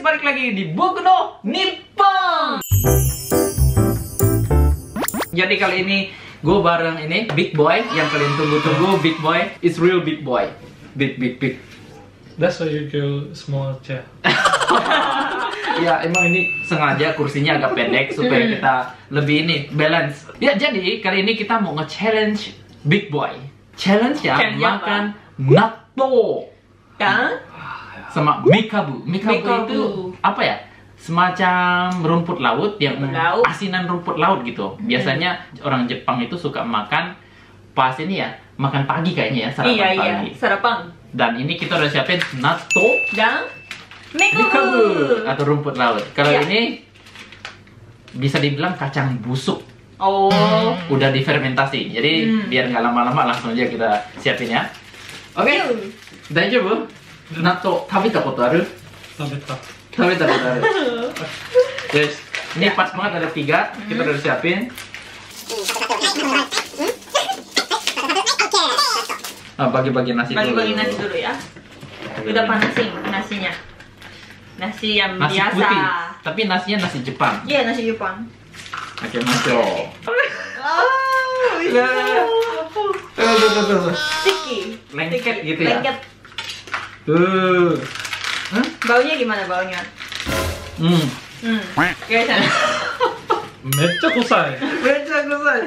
balik lagi di Boku no Nippon. Jadi kali ini gue bareng ini Big Boy yang kalian tunggu-tunggu Big Boy. It's real Big Boy. Big big big. That's why you go small chair. Ya emang ini sengaja kursinya agak pendek supaya kita lebih ini balance. Ya jadi kali ini kita mau nge-challenge Big Boy. Challenge ya apa? makan natto Dan sama mikabu. mikabu. Mikabu itu apa ya? semacam rumput laut yang laut. asinan rumput laut gitu. Hmm. Biasanya hmm. orang Jepang itu suka makan pas ini ya, makan pagi kayaknya ya, sarapan iya, iya. pagi. Iya, sarapan. Dan ini kita udah siapin natto dan mikabu atau rumput laut. Kalau iya. ini bisa dibilang kacang busuk. Oh, udah difermentasi. Jadi hmm. biar nggak lama-lama langsung aja kita siapin ya. Oke. Okay. Dan Bu. 納豆食べたことある Tabeta. 食べたことある Yes Ini pas banget ada tiga Kita udah siapin Ah, Bagi-bagi nasi Bagi-bagi dulu nasi dulu ya. Udah panasin nasinya. Nasi yang Nasi biasa. putih Tapi nasinya nasi Jepang Iya nasi Jepang. Oke masuk Oh, Ya. Tuh, tuh, tuh, tuh, tuh. Sticky. Lengket Sticky. gitu ya? Lengket. Tuh Hah? Baunya gimana baunya? Hmm Hmm. Kayak sana. Mecca kusai. Beca kusai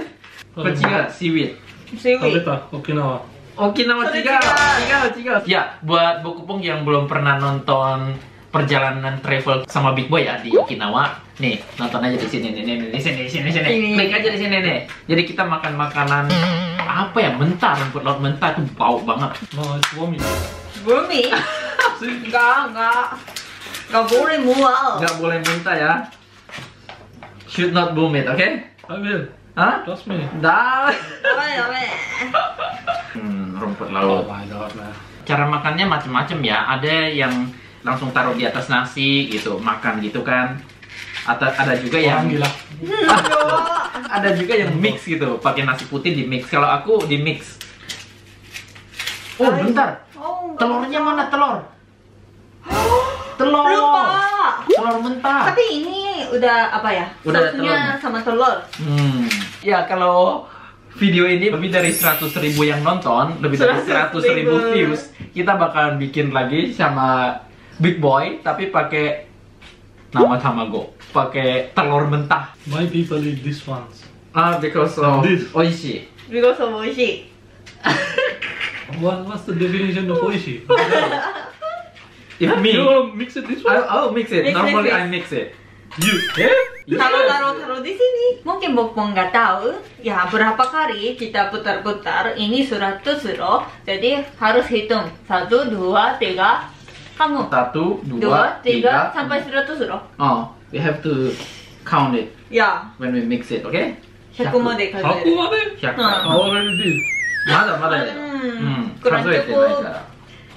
Kochiga seaweed Seaweed. Tabeta, Okinawa. Okinawa Sorry, tiga, tiga. tiga, tiga. Ya, buat Bokupong yang belum pernah nonton perjalanan travel sama Big Boy ya di Okinawa, nih nonton aja di sini, nih, nih, nih, sini, sini, sini. Ini. Klik aja di sini nih. Jadi kita makan makanan apa ya mentah, rumput laut mentah itu bau banget. No, it's Bumi? Enggak, enggak. Enggak boleh mual. Nggak boleh mentah ya. Should not boom it, oke? I will. Hah? Trust me. Dah. Dame, dame. Hmm, rumput Oh laut. my god, man. cara makannya macam-macam ya ada yang langsung taruh di atas nasi gitu makan gitu kan atau ada juga yang Orang gila. ada juga yang mix gitu pakai nasi putih di mix kalau aku di mix oh Ay. bentar Oh, enggak. telurnya mana telur telur Lupa. telur mentah Tapi ini udah apa ya? Udah telurnya. sama telur. hmm ya kalau video ini lebih dari 100 ribu yang nonton lebih dari 100 100.000 ribu views kita bakalan bikin lagi sama Big Boy tapi pakai nama tamago pakai telur mentah My people eat this ones. ah because of This. oishi Because of oishi. What, what's the definition of oishi? if me You wanna mix it this way? I, I'll mix it Mix, normally mix, I mix it You eh? Taruh taruh taruh di sini. Mungkin Bopong nggak tahu. Ya berapa kali kita putar-putar ini 100 loh. Jadi harus hitung. Satu, dua, tiga. Kamu. satu Dua, dua tiga, tiga sampai 100 loh. oh we have to count it Ya. when we mix it okay 100まで数え Aku る。 mane? 100 Hmm. I already did. まだまだよ、うんうん、数えてないから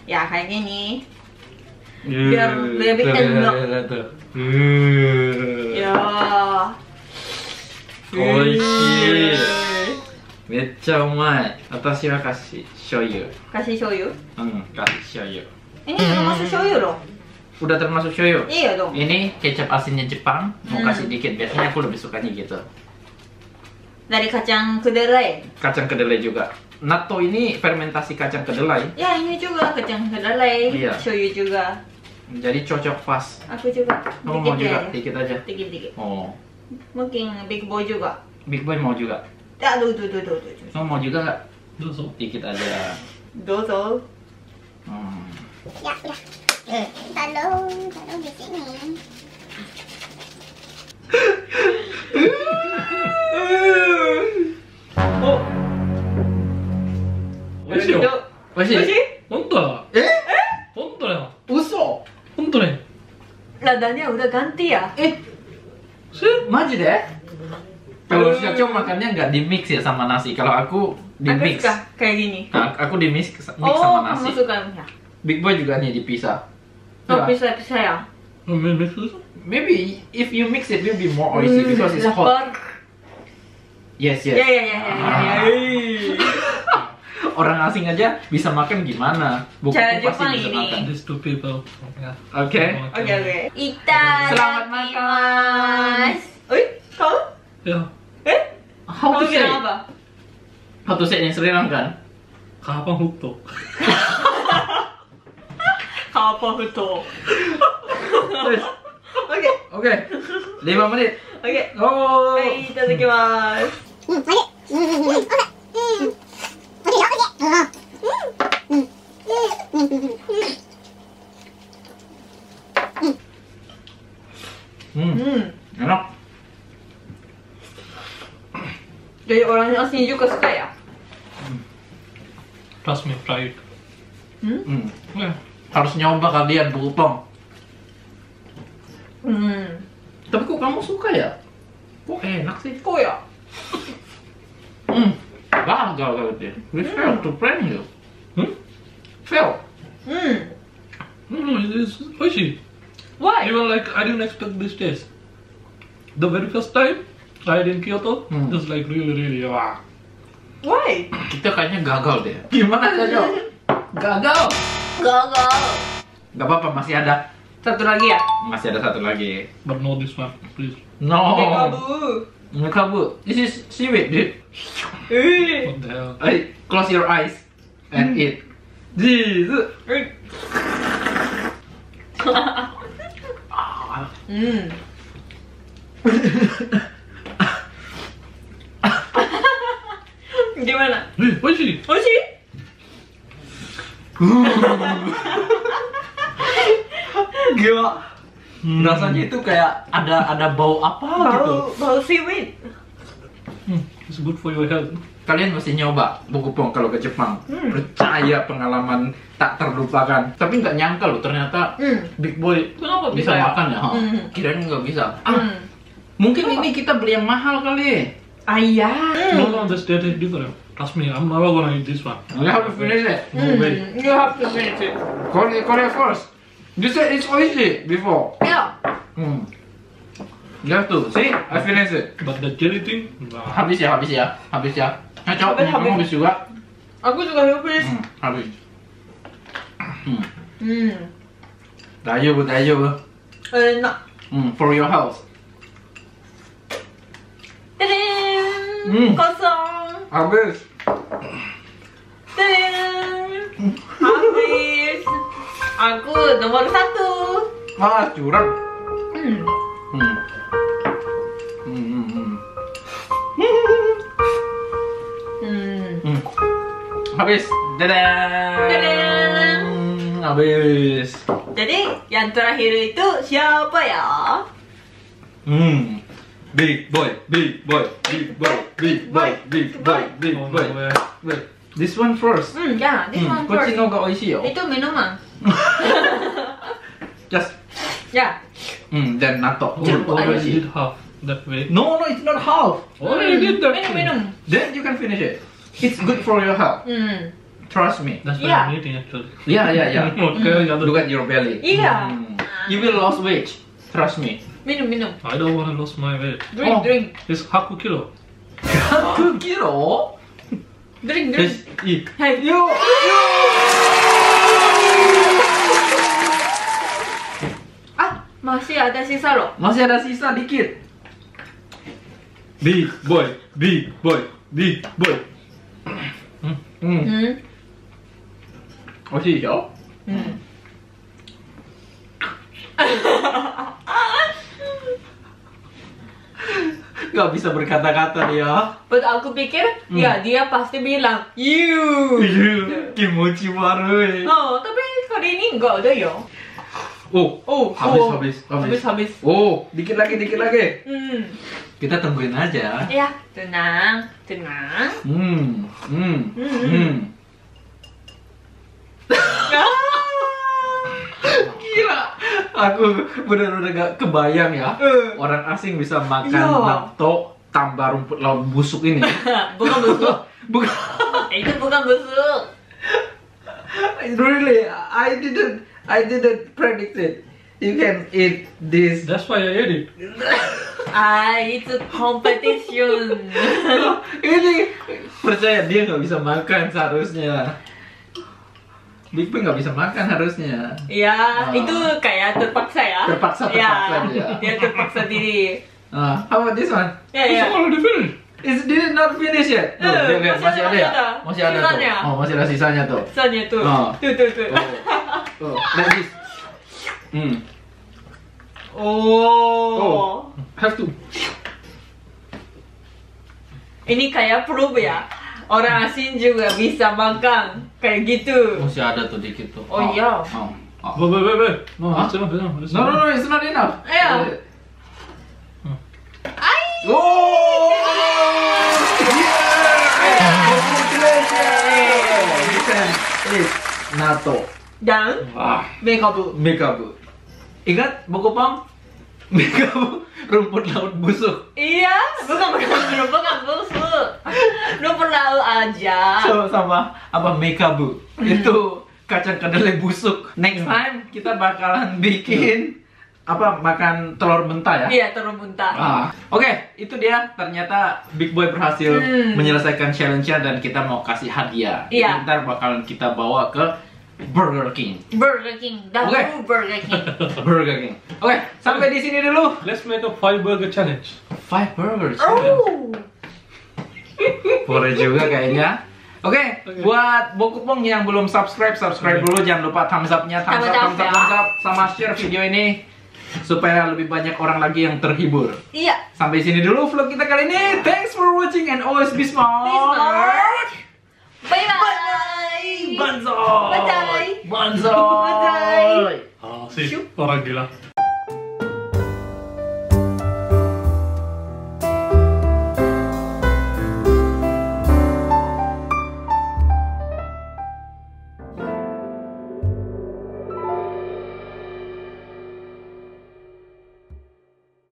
Ya kayak gini. Biar Biar lebih enak. Ya. Oh, 美味しいめっちゃうまい私はかし醤油 Kasih shoyu. うんkasih醤油 Ini termasuk shoyu loh. udah termasuk shoyu Iya dong. ini kecap asinnya Jepang mau Hmm. kasih dikit biasanya aku lebih sukanya gitu Dari kacang kedelai. kacang kedelai juga natto ini fermentasi kacang kedelai Ya ini juga kacang kedelai. Iya. Shoyu juga. jadi cocok pas Aku juga. kamu mau Dikit juga ya. dikit aja Dikit dikit. oh Mungkin big boy juga. big boy mau juga Ya, aduh, aduh, aduh, aduh, aduh. kamu mau juga nggak Dozo. dikit aja Dozo. hmm. Ya, udah. Taruh, taruh di sini. Oh. Oishi yo. 美味しい美味しい本当だ。え本当だよ。嘘本当ね。 Ladanya udah ganti ya? eh Sih? Maji deh. Kalau Syacho makannya nggak di mix ya sama nasi. Kalau aku di Aku mix. suka kayak gini. Nah, aku di mix, mix oh, sama nasi. kamu suka ya? Big Boy juga nih dipisah. Oh, Ya. bisa-bisa ya? Maybe mix this one? Maybe if you mix it, will be more oily Hmm, because it's hot. lapar. Yes, yes. Ya, ya, ya, ya, ya, ya. orang asing aja bisa makan gimana? Buku Cara pasti Jepang bisa ini. makan. These two people. Yeah. Oke. Oke oke. Ita. Selamat makan. Oi, kau? Yeah. Eh? How Kau to say? bilang apa? How to say in Sri Lankan? Kapang hukto. Apa betul? Wes, Oke, Oke. 5 menit. oke. Oh. Hai, itadakimasu. うん、あれうん、うん、うん、あれうん。あれ Hmm, Hmm. enak. Jadi orang asing juga suka ya? Trust me, try it. Hmm. Yeah. Harus nyoba kalian buku pong. Hmm. Tapi kok kamu suka ya? Kok enak sih? Kok ya? Hmm. Gagal kali dia. We failed to prank you. Hmm? Fail. Hmm. No, it is oishi. Why? Even like I didn't expect this taste. The very first time I had in Kyoto, Hmm. it was like really, really wow. Why? Kita kayaknya gagal deh. Gimana gagal? Gagal. Gagal. Gak apa-apa, masih ada. Satu lagi ya? Masih ada satu lagi. But no this one, please. No. Mekabu. Mekabu. This is seaweed, dude. Eh. What the hell? Hey, close your eyes and eat. Jesus. Eh. Hmm. Gimana? Hey, oishi! Oishi? Gila. Rasanya itu kayak ada ada bau apa gitu. Bau bau seaweed. Hmm, it's good for your health. Kalian mesti nyoba buku pong kalau ke Jepang. Hmm. Percaya pengalaman tak terlupakan. Tapi nggak nyangka loh ternyata Hmm. Big Boy Kenapa bisa, bisa ya? makan ya. Hmm. Kirain nggak bisa. Ah, Hmm. Mungkin ini kita beli yang mahal kali. Ayah. No, no, this taste is different. Trust me, I'm never gonna eat this one. You have to finish it. No way. Hmm. You have to finish it. Korea, Korea first. You said it's oishi before. Ya. Hmm. You have to. See, I finish it. But the jelly thing, nah. Habis ya, habis ya, habis ya. Nah, Habis, habis. habis juga. Aku juga habis. Hmm, habis. Hmm. Hmm. Dayo, bu. Enak. Hmm, for your house. Tadang. Hmm. Kosong. Habis. Tadang. Habis. Aku nomor satu. Ah, curang. Hmm. Hmm. Hmm, hmm, hmm. Hmm. Hmm. Habis. Dadah. Dadah. Habis. Jadi yang terakhir itu siapa ya? Hmm. Big boy, big boy, big boy, big boy, big boy, big Oh, boy. no way. Wait, this one first. Hmm, ya, this one Hmm, first. kochi no ga oishii yo. Itu minuman. Just Ya. hmm, then nato. Oh, Just already oishii. did half that way. No, no, it's not half. Already did that. Minum, thing. minum. Then you can finish it. It's good for your health. Hmm. Trust me. That's why Yeah. I'm eating actually. Yeah, yeah, yeah. okay, the other- Look at your belly. Iya. Hmm. You will lose weight. Trust me. Minum, minum. I don't want to lose my weight. Drink, Oh. drink. It's haku kilo. Satu kilo. Drink, drink. Just eat. Hai. Yo. Ah, masih ada sisa loh. Masih ada sisa dikit. Big boy, big boy, big boy. Hmm. Hmm. Oishii yo. Hmm. Gak bisa berkata-kata dia. But aku pikir, Hmm. ya dia pasti bilang you. Kimochi warui. Oh, tapi kali ini enggak ada ya. Oh, Oh, habis, oh. habis, habis, habis. habis. Oh, dikit lagi, dikit lagi. Hmm. Kita tungguin aja. Ya, tenang, tenang. Hmm, hmm, Hmm. hmm. Gila, aku bener-bener gak kebayang ya Eh. orang asing bisa makan Iya. natto tambah rumput laut busuk ini. bukan busuk. Bukan, Itu bukan busuk. really, I didn't, I didn't predict it. you can eat this. That's why I ate it. Ah, it's a competition. Ini percaya dia nggak bisa makan seharusnya. Big Bang nggak bisa makan harusnya. ya, Ah. itu kayak terpaksa ya. Terpaksa, ya, terpaksa dia. dia terpaksa diri. Ah, how about this one? Ya, ya. It's already finished. Is did it not finish yet? Tuh, dia lihat, masih masih ada, ya? masih ada. Masih ada tuh. Sisanya. Oh, masih ada sisanya tuh. Sisanya tuh. Oh. Tuh, tuh, tuh. Oh, oh, like this. Hmm. Oh. Oh. Have to. Ini kayak proof ya. Orang asing juga bisa makan kayak gitu. Masih ada tuh dikit tuh. Oh, iya. Oh. oh. Wait, wait, wait, wait. No, Huh? that's enough, enough. No, no, no, it's not enough. Yeah. Ay! Oh! Congratulations! You can eat natto. Dan Wah, mekabu. mekabu. Ingat, buku Mekabu, rumput laut busuk. Iya, bukan bukan bukan bukan busuk. Rumput laut aja. So, sama apa mekabu? Itu kacang kedelai busuk. Next time kita bakalan bikin apa makan telur mentah ya? Iya, telur muntah. Ah, Oke, itu dia ternyata Big Boy berhasil Hmm. menyelesaikan challenge-nya dan kita mau kasih hadiah. Iya. Ntar bakalan kita bawa ke Burger King. Burger King, dahulu Oke. Burger King. Burger King. Oke, sampai di sini dulu. Let's make a five burger challenge. Five burgers. Oh. Boleh juga kayaknya. Oke, Oke. buat Bokupong yang belum subscribe, subscribe Oke. dulu. Jangan lupa thumbs up-nya, thumbs up, Thumbs up thumbs up, ya. thumbs up, sama share video ini supaya lebih banyak orang lagi yang terhibur. Iya. Sampai sini dulu vlog kita kali ini. Thanks for watching and always be smart. Be smart. Bye bye. Banzai. Banzai. Banzai. Banzai. Ah, sih, orang gila.